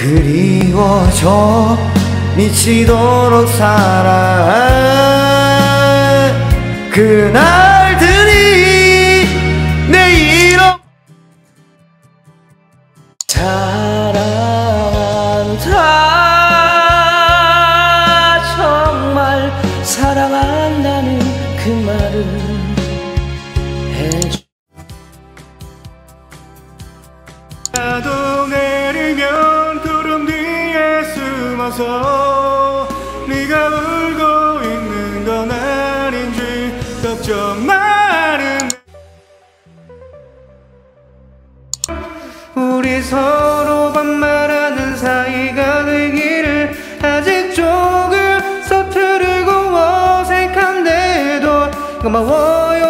그리워져 미치도록 살아 그날들이 내일 어 사랑한다. 정말 사랑한다는 그 말을 해줘 숨어서 네가 울고 있는 건 아닌지 걱정 많은 우리 서로 반말하는 사이가 되기를 아직 조금 서투르고 어색한데도 고마워